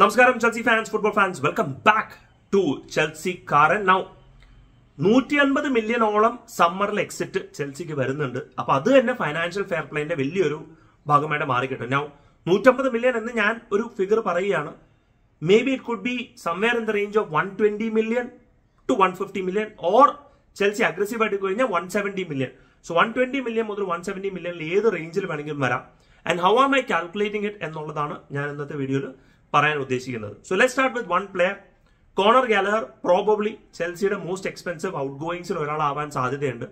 നമസ്കാരം Chelsea fans football fans welcome back to Chelsea കാരൻ. Now നൂറ്റി അൻപത് മില്യണോളം സമ്മറിൽ എക്സിറ്റ് ചെൽസിക്ക് വരുന്നുണ്ട്. അപ്പൊ അത് തന്നെ ഫൈനാൻഷ്യൽ ഫെയർ പ്ലേന്റെ വലിയൊരു ഭാഗമായിട്ട് മാറിക്കിട്ടും. നൗ നൂറ്റമ്പത് മില്യൺ എന്ന് ഞാൻ ഒരു ഫിഗർ പറയുകയാണ്. Maybe it could be somewhere in the range of one twenty million to one fifty million or Chelsea aggressive ആയിട്ട് കഴിഞ്ഞാൽ one seventy million so one twenty million മുതൽ വൺ സെവന്റി മില്യണിൽ ഏത് റേഞ്ചിൽ വേണമെങ്കിലും വരാം. And how am I calculating it എന്നുള്ളതാണ് ഞാൻ ഇന്നത്തെ വീഡിയോയിൽ പറയാൻ ഉദ്ദേശിക്കുന്നത്. So let start with one player Conor Gallagher probably ചെൽസിയുടെ മോസ്റ്റ് എക്സ്പെൻസീവ് ഔട്ട് ഗോയിങ്സിൽ ഒരാളാവാൻ സാധ്യതയുണ്ട്.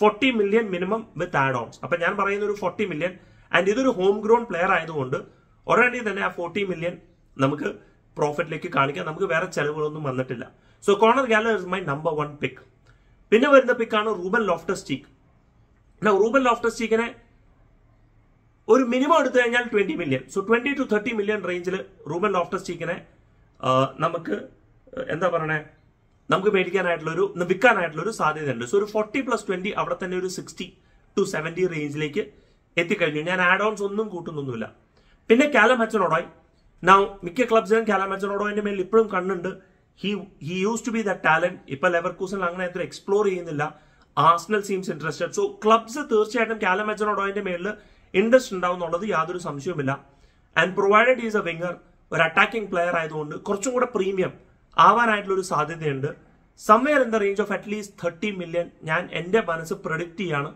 Forty million minimum with add ons അപ്പൊ ഞാൻ പറയുന്ന ഒരു ഫോർട്ടി മില്യൺ ആൻഡ് ഇതൊരു ഹോം ഗ്രോൺ പ്ലെയർ ആയതുകൊണ്ട് ഉടനടി തന്നെ ആ ഫോർട്ടി മില്യൺ നമുക്ക് പ്രോഫിറ്റിലേക്ക് കാണിക്കാം. നമുക്ക് വേറെ ചെലവുകളൊന്നും വന്നിട്ടില്ല. So Conor Gallagher is my number one pick പിന്നെ വരുന്ന പിക്കാണ് Ruben Loftus Cheek Ruben Loftus സ്റ്റീക്കിനെ ഒരു മിനിമം എടുത്തു കഴിഞ്ഞാൽ twenty million so twenty to thirty million റേഞ്ചിൽ റൂബൻ ലോഫ്റ്റസ് ചീക്കിനെ നമുക്ക് എന്താ പറയണേ? നമുക്ക് മേടിക്കാനായിട്ടുള്ള ഒരു വിൽക്കാനായിട്ടുള്ള ഒരു സാധ്യതയുണ്ട്. സോ ഒരു ഫോർട്ടി പ്ലസ് ട്വന്റി അവിടെ തന്നെ ഒരു സിക്സ്റ്റി ടു സെവന്റി റേഞ്ചിലേക്ക് എത്തിക്കഴിഞ്ഞു. ഞാൻ ആഡ് ഓൺസ് ഒന്നും കൂട്ടുന്നൊന്നുമില്ല. പിന്നെ കാലം ഹച്ചനോടായി നൗ മിക്ക ക്ലബ്സിലും കാലം ഹച്ചനോടോന്റെ മേൽ ഇപ്പോഴും കണ്ണുണ്ട്. He he use to be the talent ഇപ്പൊ ലെവർക്കൂസൻ അങ്ങനെ അത്ര എക്സ്പ്ലോർ ചെയ്യുന്നില്ല. Arsenal seems interested so clubs തീർച്ചയായിട്ടും കാലം ഹച്ചനോടോന്റെ മേലിൽ ഇൻട്രസ്റ്റ് ഉണ്ടാവും എന്നുള്ളത് യാതൊരു സംശയവുമില്ല. And provided is a winger ഒരു അറ്റാക്കിംഗ് പ്ലെയർ ആയതുകൊണ്ട് കുറച്ചും കൂടെ പ്രീമിയം ആവാനായിട്ടുള്ള ഒരു സാധ്യതയുണ്ട് somewhere in the range of at least thirty million ഞാൻ എന്റെ മനസ്സ് പ്രൊഡിക്റ്റ് ചെയ്യാണ്.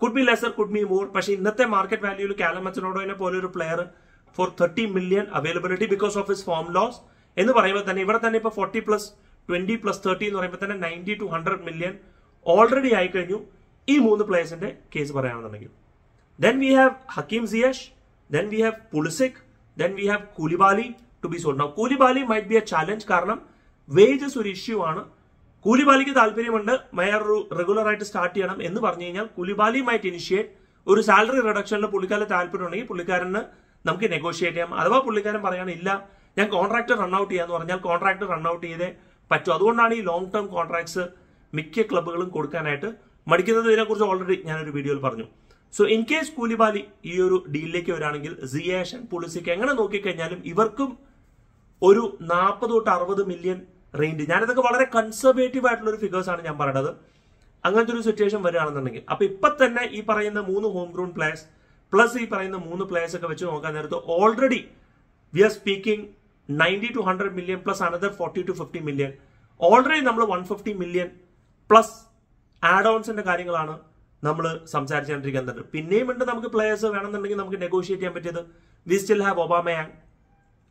Could be lesser could be more പക്ഷേ ഇന്നത്തെ മാർക്കറ്റ് വാല്യൂയിൽ കാലമച്ചനോടോനെ പോലെ ഒരു player for thirty million availability because of his form loss എന്ന് പറയുമ്പോൾ തന്നെ ഇവിടെ തന്നെ ഇപ്പോൾ forty plus twenty plus thirty എന്ന് പറയുമ്പോൾ തന്നെ ninety to hundred million already ആയിക്കഴിഞ്ഞു. ഈ മൂന്ന് പ്ലേയേഴ്സിന്റെ കേസ് പറയുകയാണെന്നുണ്ടെങ്കിൽ then we have Hakim Ziyech then we have Pulisic then we have Koulibaly to be sold now Koulibaly might be a challenge കാരണം wages ഒരു issue ആണ്. കൂലിബാലിക്ക് താല്പര്യമുണ്ട്. മേയർ റെഗുലർ ആയിട്ട് സ്റ്റാർട്ട് ചെയ്യണം എന്ന് പറഞ്ഞു കഴിഞ്ഞാൽ കൂലിബാലി മൈറ്റ് ഇനിഷ്യേറ്റ് ഒരു സാലറി റിഡക്ഷനിൽ പുള്ളിക്കാരന് താല്പര്യം ഉണ്ടെങ്കിൽ പുള്ളിക്കാരന് നമുക്ക് നെഗോഷിയേറ്റ് ചെയ്യാം. അഥവാ പുള്ളിക്കാരൻ പറയാണ് ഇല്ല ഞാൻ കോൺട്രാക്ട് റൺ ഔട്ട് ചെയ്യാന്ന് പറഞ്ഞാൽ കോൺട്രാക്ട് റൺ ഔട്ട് ചെയ്തേ പറ്റൂ. അതുകൊണ്ടാണ് ഈ ലോങ് ടേം കോൺട്രാക്ട്സ് മിക്ക ക്ലബ്ബുകളും കൊടുക്കാനായിട്ട് മടിക്കുന്നത്. ഇതിനെക്കുറിച്ച് ഓൾറെഡി ഞാനൊരു വീഡിയോയിൽ പറഞ്ഞു. സോ ഇൻ കേസ് കൂലിബാലി ഈ ഒരു ഡീലിലേക്ക് വരാണെങ്കിൽ സിയേഷൻ പുളിസിക്ക് എങ്ങനെ നോക്കിക്കഴിഞ്ഞാലും ഇവർക്കും ഒരു നാൽപ്പത് തൊട്ട് അറുപത് മില്യൺ റേഞ്ച് ഞാനിതൊക്കെ വളരെ കൺസർവേറ്റീവ് ആയിട്ടുള്ള ഒരു ഫിഗേഴ്സ് ആണ് ഞാൻ പറയുന്നത് അങ്ങനത്തെ ഒരു സിറ്റുവേഷൻ വരികയാണെന്നുണ്ടെങ്കിൽ. അപ്പൊ ഇപ്പൊ തന്നെ ഈ പറയുന്ന മൂന്ന് ഹോം ഗ്രൗണ്ട് പ്ലേയേഴ്സ് പ്ലസ് ഈ പറയുന്ന മൂന്ന് പ്ലേയേഴ്സ് ഒക്കെ വെച്ച് നോക്കാൻ നേരത്ത് already we are speaking ninety to hundred million plus another forty to fifty million already നമ്മൾ one fifty million plus add ഓൺസിന്റെ കാര്യങ്ങളാണ് നമ്മൾ സംസാരിച്ചുകൊണ്ടിരിക്കുന്നുണ്ട് പിന്നെയും ഉണ്ട് നമുക്ക് പ്ലേയേഴ്സ് വേണമെന്നുണ്ടെങ്കിൽ നമുക്ക് നെഗോഷിയേറ്റ് ചെയ്യാൻ പറ്റിയത്. വി സ്റ്റിൽ ഹാവ് ഒബാമയാങ്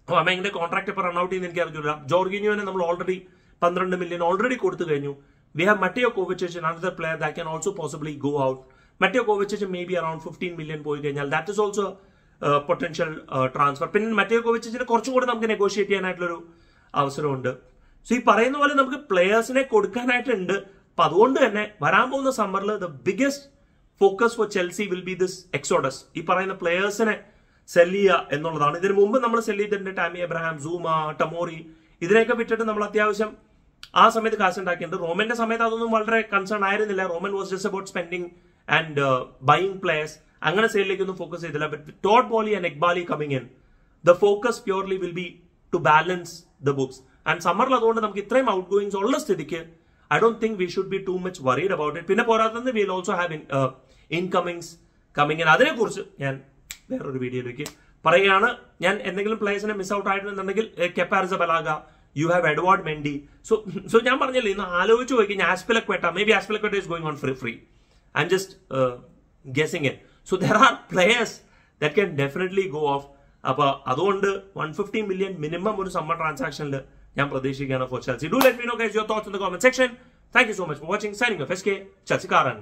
ഒബാമയങ്ങിന്റെ കോൺട്രാക്ട് ഇപ്പോൾ റൺഔട്ട് ചെയ്യുന്ന എനിക്ക് അറിയില്ല ജോർഗിനിയോനെ നമ്മൾ ഓൾറെഡി പന്ത്രണ്ട് മില്യൺ ഓൾറെഡി കൊടുത്തു കഴിഞ്ഞു. We have Mateo Kovacic another player that can also possibly go out Mateo Kovacic may be around fifteen million പോയി കഴിഞ്ഞാൽ that is also potential transfer പിന്നെ മറ്റേ കോവിച്ചേച്ചിനെ കുറച്ചും കൂടെ നമുക്ക് നെഗോഷിയേറ്റ് ചെയ്യാനായിട്ടുള്ളൊരു അവസരമുണ്ട്. സോ ഈ പറയുന്ന പോലെ നമുക്ക് പ്ലെയേഴ്സിനെ കൊടുക്കാനായിട്ടുണ്ട്. അപ്പൊ അതുകൊണ്ട് തന്നെ വരാൻ പോകുന്ന സമ്മറിൽ the biggest focus for Chelsea will be this exodus ഈ പറയുന്ന പ്ലേയേഴ്സിനെ സെൽ ചെയ്യുക എന്നുള്ളതാണ്. ഇതിനു മുമ്പ് നമ്മൾ സെൽ ചെയ്തിട്ടുണ്ട് ടാമി എബ്രഹാം സൂമ ടമോറി ഇതിനെയൊക്കെ വിട്ടിട്ട് നമ്മൾ അത്യാവശ്യം ആ സമയത്ത് കാശ് ഉണ്ടാക്കിയിട്ടുണ്ട്. റോമന്റെ സമയത്ത് അതൊന്നും വളരെ കൺസേൺ ആയിരുന്നില്ല. Roman was just about spending and buying players അങ്ങനെ സെയിലേക്കൊന്നും ഫോക്കസ് ചെയ്തില്ല. But Todd Boehly and Eghbali coming in the focus purely will be to balance the books and സമ്മറിൽ അതുകൊണ്ട് നമുക്ക് ഇത്രയും ഔട്ട് ഗോയിങ്സ് ഉള്ള സ്ഥിതിക്ക് I don't think we should be too much worried about it പിന്നെ പോരാത്തത് will also have incomings coming in അതിനെക്കുറിച്ച് ഞാൻ വേറൊരു വീഡിയോയിലേക്ക് പറയുകയാണ്. ഞാൻ എന്തെങ്കിലും പ്ലേയേഴ്സിനെ miss out ആയിട്ടുണ്ടെന്നുണ്ടെങ്കിൽ Kepa Arrizabalaga you have Edouard Mendy so so ഞാൻ പറഞ്ഞില്ലേ ഇന്ന് ആലോചിച്ച് പോയി കഴിഞ്ഞാൽ Azpilicueta may be Azpilicueta is going on free free I'm just guessing it so there are players that can definitely go off അപ്പൊ അതുകൊണ്ട് one fifty million minimum ഒരു summer ട്രാൻസാക്ഷനിൽ ഞാൻ പ്രതീക്ഷിക്കുകയാണ് for Chelsea do let me know guys your thoughts in the comment section thank you so much for watching signing off S K Chelsea കാരൻ